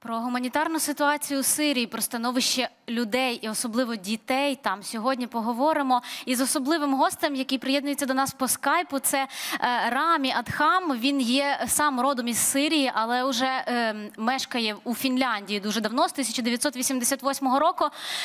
Про гуманітарну ситуацію у Сирії, про становище людей і особливо дітей. Там сьогодні поговоримо із особливим гостем, який приєднується до нас по скайпу. Це е, Рамі Адхам. Він є сам родом із Сирії, але вже е, мешкає у Фінляндії дуже давно, з 1988 року.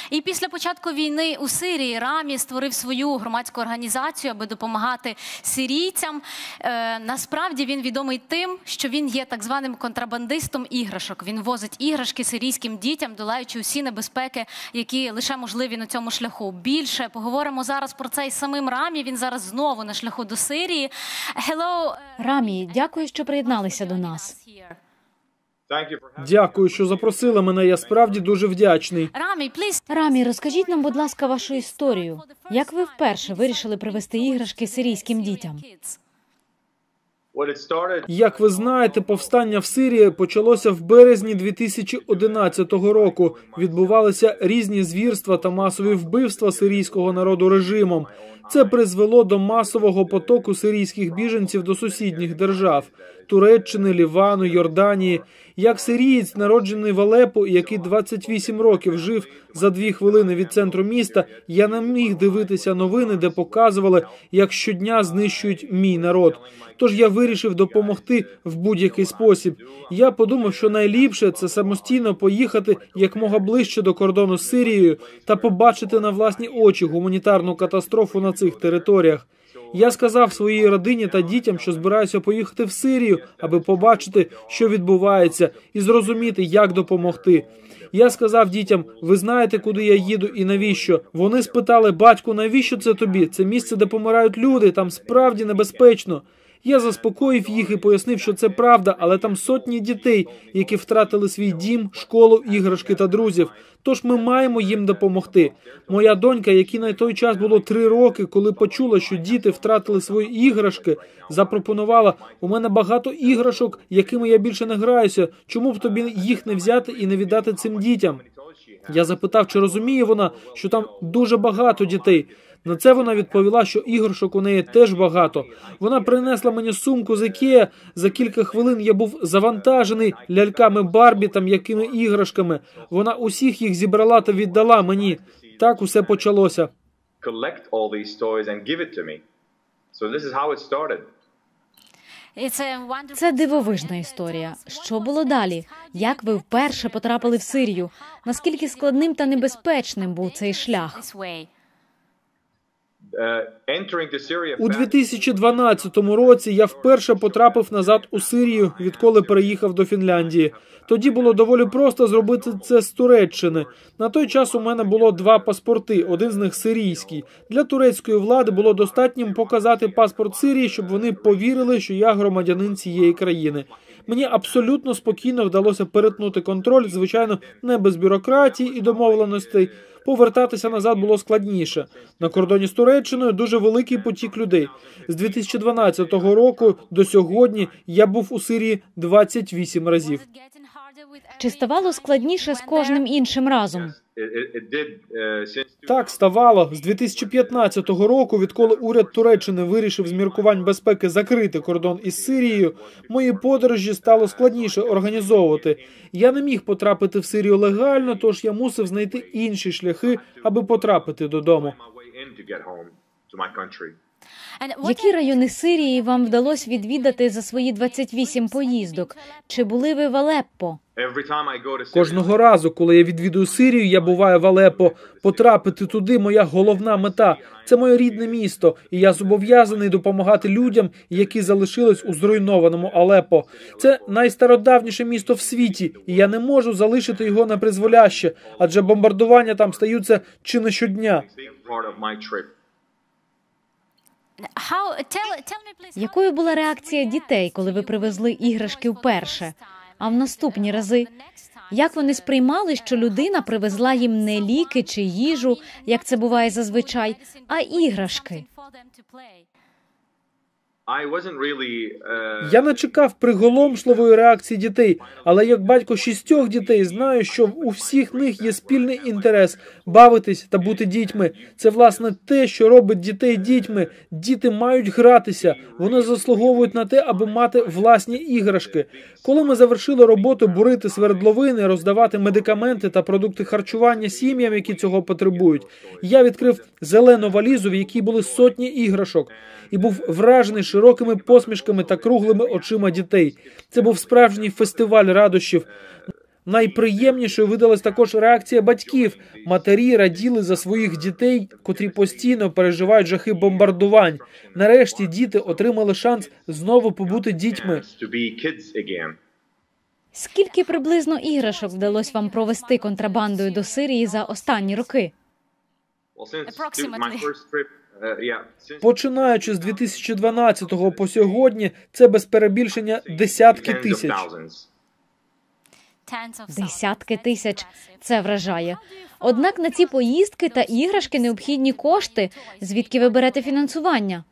І після початку війни у Сирії Рамі створив свою громадську організацію, аби допомагати сирійцям. Е, насправді він відомий тим, що він є так званим контрабандистом іграшок. Він возить іграшки сирійським дітям, долаючи усі небезпеки, які лише можливі на цьому шляху. Більше поговоримо зараз про це із самим Рамі. Він зараз знову на шляху до Сирії. Hello, е, Рамі, дякую, що приєдналися до нас. Дякую, що запросили мене. Я справді дуже вдячний. Рамі. Рамі, розкажіть нам, будь ласка, вашу історію. Як ви вперше вирішили привезти іграшки сирійським дітям? Як ви знаєте, повстання в Сирії почалося в березні 2011 року. Відбувалися різні звірства та масові вбивства сирійського народу режимом. Це призвело до масового потоку сирійських біженців до сусідніх держав Туреччини, Лівану, Йорданії. Як сирієць, народжений в Алепо, який 28 років жив за дві хвилини від центру міста, я не міг дивитися новини, де показували, як щодня знищують мій народ. Тож я вирішив допомогти в будь-який спосіб. Я подумав, що найліпше це самостійно поїхати якмога ближче до кордону з Сирією та побачити на власні очі гуманітарну катастрофу на цих територіях. Я сказав своїй родині та дітям, що збираюся поїхати в Сирію, аби побачити, що відбувається, і зрозуміти, як допомогти. Я сказав дітям: ви знаєте, куди я їду і навіщо? Вони спитали батьку, навіщо це тобі? Це місце, де помирають люди, там справді небезпечно. Я заспокоїв їх і пояснив, що це правда, але там сотні дітей, які втратили свій дім, школу, іграшки та друзів. Тож ми маємо їм допомогти. Моя донька, якій на той час було три роки, коли почула, що діти втратили свої іграшки, запропонувала у мене багато іграшок, якими я більше не граюся. Чому б тобі їх не взяти і не віддати цим дітям? Я запитав, чи розуміє вона, що там дуже багато дітей. На це вона відповіла, що іграшок у неї теж багато. Вона принесла мені сумку з Ікея. За кілька хвилин я був завантажений ляльками Барбі та м'якими іграшками. Вона усіх їх зібрала та віддала мені. Так усе почалося. Це дивовижна історія. Що було далі? Як ви вперше потрапили в Сирію? Наскільки складним та небезпечним був цей шлях? У fast- 2012 році я вперше потрапив назад у Сирію, відколи переїхав до Фінляндії. Тоді було доволі просто зробити це з Туреччини. На той час у мене було два паспорти, один з них сирійський. Для турецької влади було достатнім показати паспорт Сирії, щоб вони повірили, що я громадянин цієї країни. Мені абсолютно спокійно вдалося перетнути контроль, звичайно, не без бюрократії і домовленостей. Повертатися назад було складніше. На кордоні з Туреччиною дуже великий потік людей. З 2012 року до сьогодні я був у Сирії 28 разів. Чи ставало складніше з кожним іншим разом? Uh, Так ставало з 2015 року, відколи уряд Туреччини вирішив з міркувань безпеки закрити кордон із Сирією. Мої подорожі стало складніше організовувати. Я не міг потрапити в Сирію легально, тож я мусив знайти інші шляхи, аби потрапити додому. Які райони Сирії вам вдалося відвідати за свої 28 поїздок? Чи були ви в Алеппо? Кожного разу, коли я відвідую Сирію, я буваю в Алепо. Потрапити туди моя головна мета. Це моє рідне місто, і я зобов'язаний допомагати людям, які залишились у зруйнованому Алепо. Це найстародавніше місто в світі, і я не можу залишити його на призволяще, адже бомбардування там стаються чи не щодня. How tell tell me please Якою була реакція дітей, коли ви привезли іграшки вперше? А в наступні рази? Як вони сприймали, що людина привезла їм не ліки чи їжу, як це буває зазвичай, а іграшки? Я не чекав приголомшливої реакції дітей, але як батько шістьох дітей знаю, що у всіх них є спільний інтерес бавитись та бути дітьми. Це власне те, що робить дітей дітьми. Діти мають гратися, вони заслуговують на те, аби мати власні іграшки. Коли ми завершили роботу бурити свердловини, роздавати медикаменти та продукти харчування сім'ям, які цього потребують, я відкрив зелену валізу, в якій були сотні іграшок, і був вражений широкими посмішками та круглими очима дітей. Це був справжній фестиваль радощів. Найприємнішою видалась також реакція батьків. Матері раділи за своїх дітей, котрі постійно переживають жахи бомбардувань. Нарешті діти отримали шанс знову побути дітьми. Скільки приблизно іграшок вдалося вам провести контрабандою до Сирії за останні роки? Починаючи з 2012 по сьогодні, це без перебільшення десятки тисяч. Десятки тисяч. Це вражає. Однак на ці поїздки та іграшки необхідні кошти. Звідки ви берете фінансування?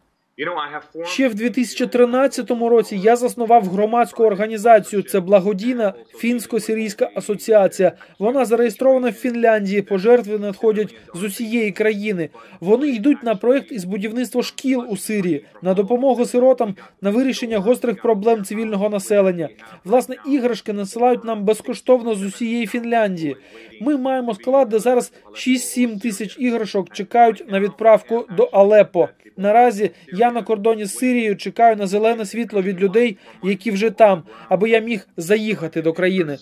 Ще в 2013 році я заснував громадську організацію. Це благодійна фінсько-сирійська асоціація. Вона зареєстрована в Фінляндії. Пожертви надходять з усієї країни. Вони йдуть на проект із будівництва шкіл у Сирії на допомогу сиротам на вирішення гострих проблем цивільного населення. Власне, іграшки насилають нам безкоштовно з усієї Фінляндії. Ми маємо склад, де зараз 6-7 тисяч іграшок чекають на відправку до Алеппо. Наразі я на кордоні з Сирією чекаю на зелене світло від людей, які вже там, аби я міг заїхати до країни.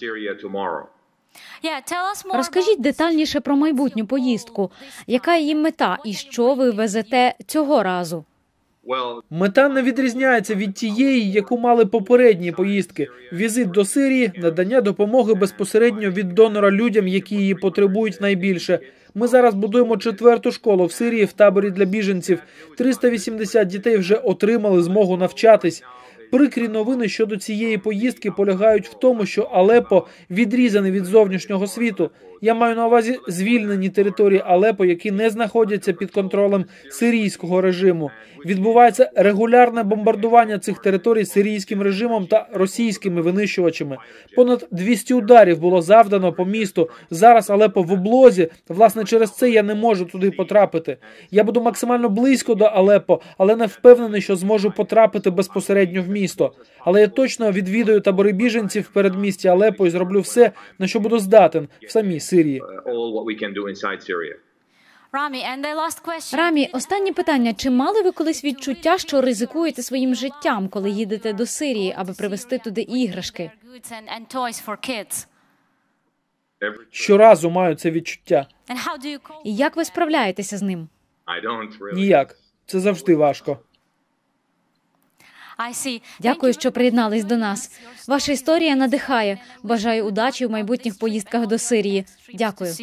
Розкажіть детальніше про майбутню поїздку. Яка її мета і що ви везете цього разу? Мета не відрізняється від тієї, яку мали попередні поїздки: візит до Сирії, надання допомоги безпосередньо від донора людям, які її потребують найбільше. Ми зараз будуємо четверту школу в Сирії в таборі для біженців. 380 дітей вже отримали змогу навчатись. Прикрі новини щодо цієї поїздки полягають в тому, що Алепо відрізаний від зовнішнього світу. Я маю на увазі звільнені території Алепо, які не знаходяться під контролем сирійського режиму. Відбувається регулярне бомбардування цих територій сирійським режимом та російськими винищувачами. Понад 200 ударів було завдано по місту. Зараз Алепо в облозі. Власне, через це я не можу туди потрапити. Я буду максимально близько до Алепо, але не впевнений, що зможу потрапити безпосередньо в місто. Але я точно відвідаю табори біженців в передмісті Алепо і зроблю все, на що буду здатен в самій Сирії. uh. Рамі, останнє питання: чи мали ви колись відчуття, що ризикуєте своїм життям, коли їдете до Сирії, аби привезти туди іграшки? Щоразу маю це відчуття. І як ви справляєтеся з ним? Ніяк. Це завжди важко. Дякую, що приєднались до нас. Ваша історія надихає. Бажаю удачі в майбутніх поїздках до Сирії. Дякую.